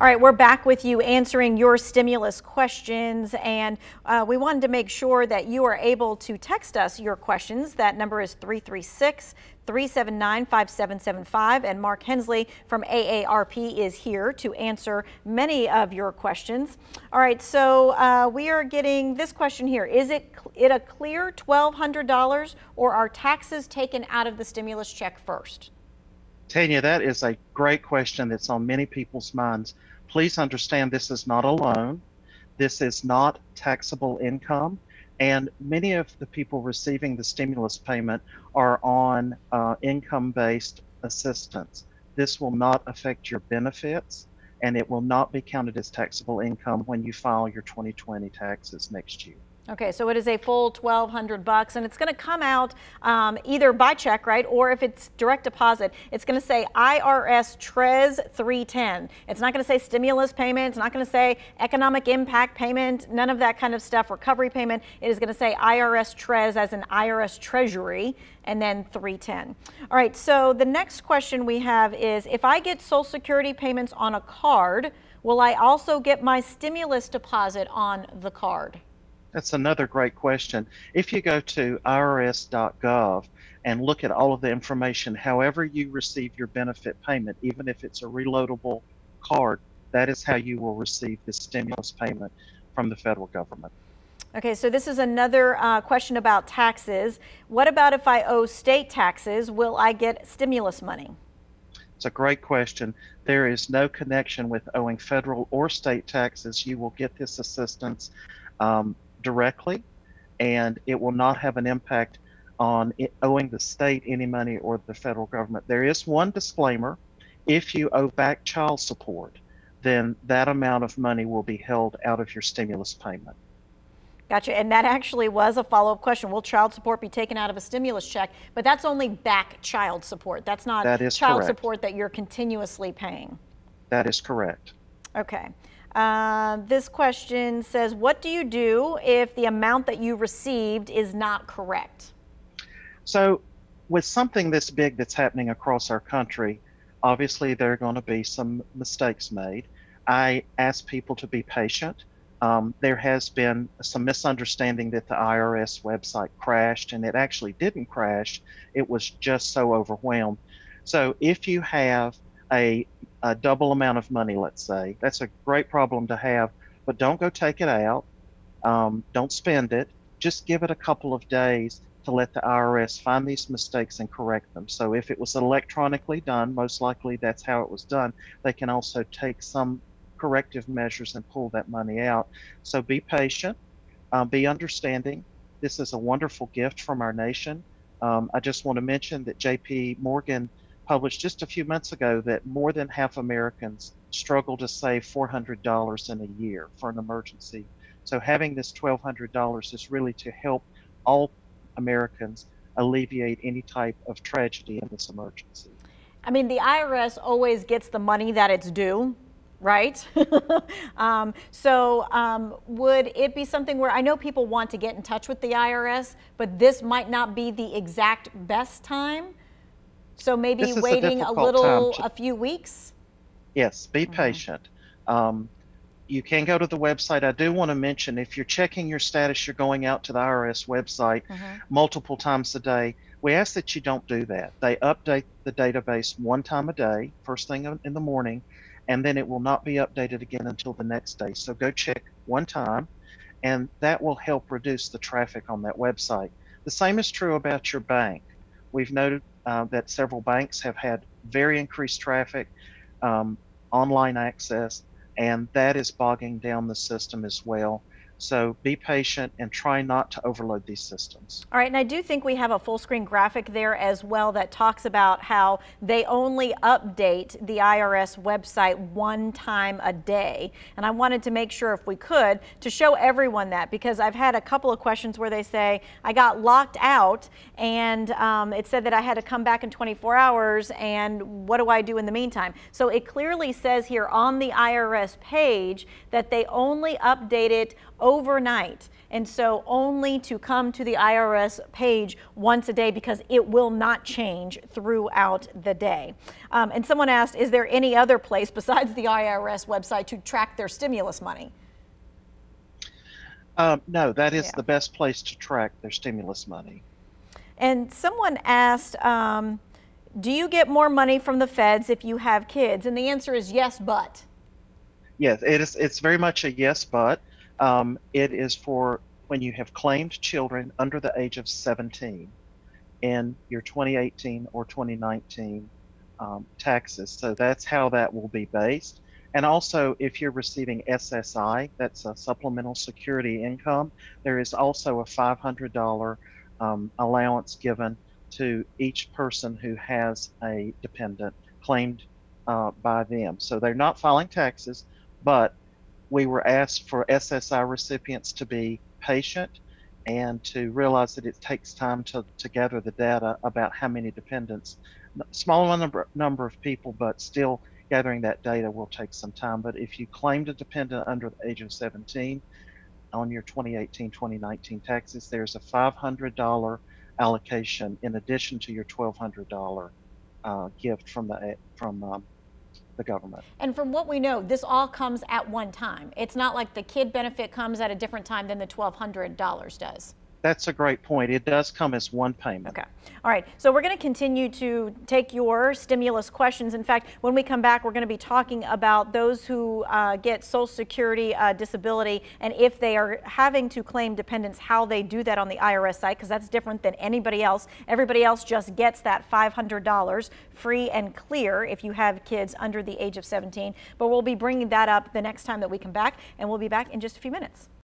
All right, we're back with you answering your stimulus questions, and uh, we wanted to make sure that you are able to text us your questions. That number is 336 379 5775, and Mark Hensley from AARP is here to answer many of your questions. All right, so uh, we are getting this question here Is it, it a clear $1,200 or are taxes taken out of the stimulus check first? Tanya, that is a great question that's on many people's minds. Please understand this is not a loan. This is not taxable income. And many of the people receiving the stimulus payment are on uh, income based assistance. This will not affect your benefits and it will not be counted as taxable income when you file your 2020 taxes next year. Okay, so it is a full 1200 bucks and it's going to come out um, either by check, right? Or if it's direct deposit, it's going to say IRS TRES 310. It's not going to say stimulus payment. It's not going to say economic impact payment, none of that kind of stuff, recovery payment. It is going to say IRS TRES as an IRS Treasury and then 310. All right, so the next question we have is if I get Social Security payments on a card, will I also get my stimulus deposit on the card? That's another great question. If you go to irs.gov and look at all of the information, however you receive your benefit payment, even if it's a reloadable card, that is how you will receive the stimulus payment from the federal government. Okay, so this is another uh, question about taxes. What about if I owe state taxes? Will I get stimulus money? It's a great question. There is no connection with owing federal or state taxes. You will get this assistance. Um, directly, and it will not have an impact on owing the state any money or the federal government. There is one disclaimer if you owe back child support, then that amount of money will be held out of your stimulus payment. Gotcha. And that actually was a follow up question. Will child support be taken out of a stimulus check? But that's only back child support. That's not that is child correct. support that you're continuously paying. That is correct. Okay. Uh, this question says, what do you do if the amount that you received is not correct? So with something this big that's happening across our country, obviously there are going to be some mistakes made. I ask people to be patient. Um, there has been some misunderstanding that the IRS website crashed, and it actually didn't crash. It was just so overwhelmed. So if you have a a double amount of money, let's say. That's a great problem to have, but don't go take it out. Um, don't spend it. Just give it a couple of days to let the IRS find these mistakes and correct them. So if it was electronically done, most likely that's how it was done. They can also take some corrective measures and pull that money out. So be patient, um, be understanding. This is a wonderful gift from our nation. Um, I just want to mention that JP Morgan published just a few months ago that more than half Americans struggle to save $400 in a year for an emergency. So having this $1,200 is really to help all Americans alleviate any type of tragedy in this emergency. I mean, the IRS always gets the money that it's due right? um, so um, would it be something where I know people want to get in touch with the IRS, but this might not be the exact best time? So maybe waiting a, a little, to, a few weeks? Yes, be mm-hmm. patient. Um, you can go to the website. I do want to mention if you're checking your status, you're going out to the IRS website mm-hmm. multiple times a day. We ask that you don't do that. They update the database one time a day, first thing in the morning, and then it will not be updated again until the next day. So go check one time, and that will help reduce the traffic on that website. The same is true about your bank. We've noted uh, that several banks have had very increased traffic, um, online access, and that is bogging down the system as well. So be patient and try not to overload these systems. All right, and I do think we have a full screen graphic there as well that talks about how they only update the IRS website one time a day. And I wanted to make sure if we could to show everyone that because I've had a couple of questions where they say I got locked out and um, it said that I had to come back in 24 hours and what do I do in the meantime? So it clearly says here on the IRS page that they only update it overnight. And so only to come to the IRS page once a day because it will not change throughout the day. Um, and someone asked, is there any other place besides the IRS website to track their stimulus money? Um, no, that is Yeah. the best place to track their stimulus money. And someone asked, um, do you get more money from the feds if you have kids? And the answer is yes, but. Yes, it is. It's very much a yes, but um, it is for when you have claimed children under the age of 17 in your 2018 or 2019 um, taxes. So that's how that will be based. And also, if you're receiving SSI, that's a supplemental security income, there is also a $500 um, allowance given to each person who has a dependent claimed uh, by them. So they're not filing taxes, but we were asked for SSI recipients to be patient and to realize that it takes time to, to gather the data about how many dependents. Small number, number of people, but still gathering that data will take some time. But if you claimed a dependent under the age of 17 on your 2018 2019 taxes, there's a $500 allocation in addition to your $1,200 uh, gift from the from um, the government. And from what we know, this all comes at one time. It's not like the kid benefit comes at a different time than the $1,200 does. That's a great point. It does come as one payment. Okay. All right. So we're going to continue to take your stimulus questions. In fact, when we come back, we're going to be talking about those who uh, get Social Security uh, disability and if they are having to claim dependents, how they do that on the IRS site, because that's different than anybody else. Everybody else just gets that $500 free and clear if you have kids under the age of 17. But we'll be bringing that up the next time that we come back, and we'll be back in just a few minutes.